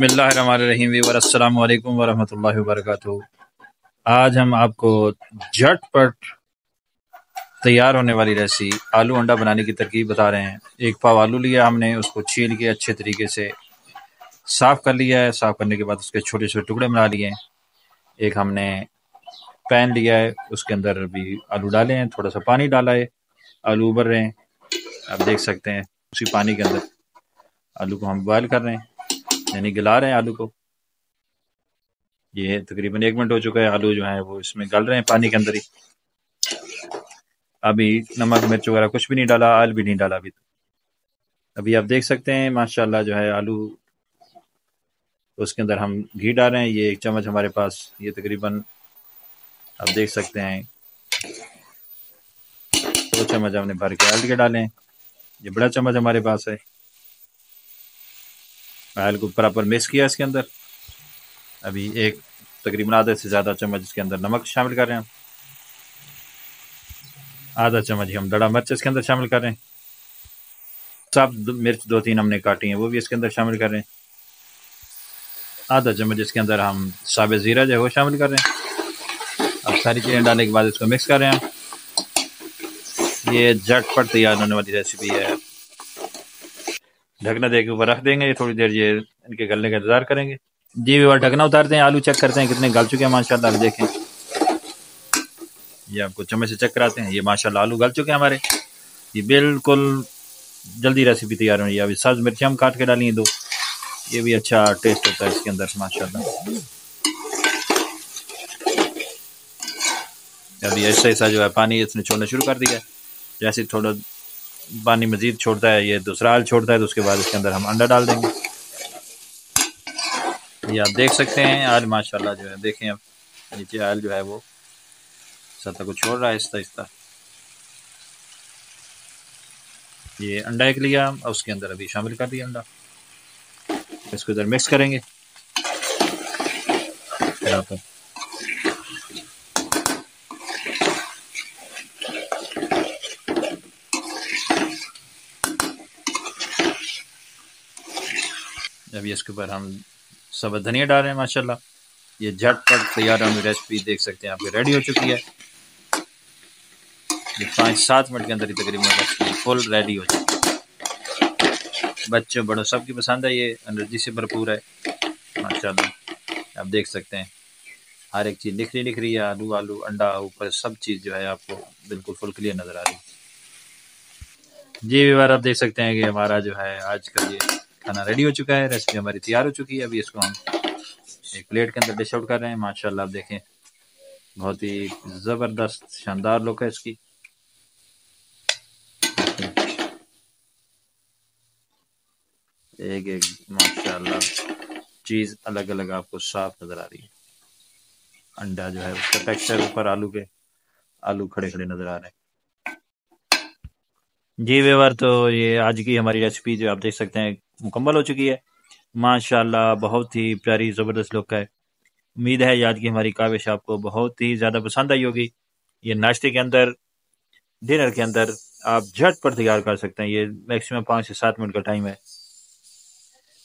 अस्सलाम वालेकुम वरहमतुल्लाहि वबरकातुहू आज हम आपको झटपट तैयार होने वाली रेसिपी आलू अंडा बनाने की तरकीब बता रहे हैं। एक पाव आलू लिया हमने, उसको छील के अच्छे तरीके से साफ़ कर लिया है। साफ़ करने के बाद उसके छोटे छोटे टुकड़े बना लिए एक हमने पैन लिया है, उसके अंदर भी आलू डाले हैं थोड़ा सा पानी डाला है। आलू उबर रहे हैं। आप देख सकते हैं, उसी पानी के अंदर आलू को हम बॉयल कर रहे हैं। यानी गिला रहे हैं आलू को। ये तकरीबन एक मिनट हो चुका है, आलू जो है वो इसमें गल रहे हैं पानी के अंदर ही। अभी नमक, मिर्च वगैरह कुछ भी नहीं डाला आल भी नहीं डाला अभी तो अभी आप देख सकते हैं, माशाल्लाह जो है आलू, उसके अंदर हम घी डाल रहे हैं। ये एक चम्मच हमारे पास, ये तकरीबन आप देख सकते हैं। दो तो चम्मच हमने भर के आल के डाले हैं। ये बड़ा चम्मच हमारे पास है। ऑयल को बराबर मिक्स किया इसके अंदर। अभी एक तकरीबन आधे से ज़्यादा चम्मच इसके अंदर नमक शामिल कर रहे हैं आधा चम्मच हम दड़ा मिर्च इसके अंदर शामिल कर रहे हैं। सब मिर्च दो तीन हमने काटी हैं, वो भी इसके अंदर शामिल कर रहे हैं। आधा चम्मच इसके अंदर हम साबित ज़ीरा जो है वो शामिल कर रहे हैं। अब सारी चीज़ें डालने के बाद इसको मिक्स कर रहे हैं ये झटपट तैयार होने वाली रेसिपी है। ढकना दे के ऊपर रख देंगे थोड़ी देर ये इनके गलने का इंतज़ार करेंगे। जी, भी ढकना उतारते हैं, आलू चेक करते हैं, कितने गल चुके हैं, माशाल्लाह देखें। ये आपको चम्मच से चेक कराते हैं, ये माशाल्लाह, आलू गल चुके हैं हमारे। ये बिल्कुल जल्दी रेसिपी तैयार हुई है अभी सब्ज मिर्ची हम काट के डाली दो। ये भी अच्छा टेस्ट होता है इसके अंदर, माशाल्लाह। अभी ऐसा ऐसा जो है, पानी इसने छोड़ना शुरू कर दिया जैसे थोड़ा पानी मज़ीद छोड़ता है, ये दूसरा आल छोड़ता है तो उसके बाद इसके अंदर हम अंडा डाल देंगे। ये आप देख सकते हैं, आल माशाल्लाह जो है, देखें अब नीचे आल जो है वो सतह को छोड़ रहा है आहिस्ता आहिस्ता ये अंडा एक लिया, और उसके अंदर अभी शामिल कर दिया अंडा। इसको इधर मिक्स करेंगे पर अभी इसके ऊपर हम सब धनिया डाल रहे हैं, माशाल्लाह। ये झटपट तैयार हमें रेसिपी देख सकते हैं, आपकी रेडी हो चुकी है। ये पाँच सात मिनट के अंदर ही तकरीबन रेसिपी फुल रेडी हो चुकी है। बच्चों, बड़ों, सबकी पसंद है, ये एनर्जी से भरपूर है। माशाल्लाह, आप देख सकते हैं। हर एक चीज़ लिख रही है, आलू आलू, अंडा, ऊपर सब चीज़ जो है आपको बिल्कुल फुल क्लियर नज़र आ रही है। जी बार आप देख सकते हैं कि हमारा जो है आज का ये खाना रेडी हो चुका है रेसिपी हमारी तैयार हो चुकी है। अभी इसको हम एक प्लेट के अंदर डिश आउट कर रहे हैं। माशाल्लाह, आप देखें। बहुत ही ज़बरदस्त, शानदार लुक है इसकी। एक एक, माशाल्लाह, चीज़ अलग अलग आपको साफ़ नज़र आ रही है। अंडा जो है, उसका टेक्सचर ऊपर आलू के, आलू खड़े खड़े नज़र आ रहे हैं। जी वेवर तो ये आज की हमारी रेसिपी जो आप देख सकते हैं मुकम्मल हो चुकी है। माशाल्लाह, बहुत ही प्यारी, ज़बरदस्त लुक है। उम्मीद है, याद की हमारी काविश आपको बहुत ही ज़्यादा पसंद आई होगी। ये नाश्ते के अंदर, डिनर के अंदर, आप झट पर तैयार कर सकते हैं। ये मैक्सिमम पाँच से सात मिनट का टाइम है।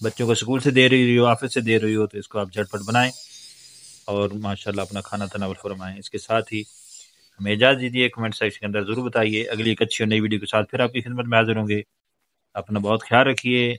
बच्चों को स्कूल से दे रही हो, ऑफ़िस से दे रही हो तो इसको आप झटपट बनाएँ और माशाल्लाह अपना खाना तनावल फरमाएँ। इसके साथ ही हमें इजाज़ दीजिए, कमेंट सेक्शन के अंदर ज़रूर बताइए। अगली एक अच्छी और नई वीडियो के साथ फिर आपकी खिदमत में हाजिर होंगे। अपना बहुत ख्याल रखिए।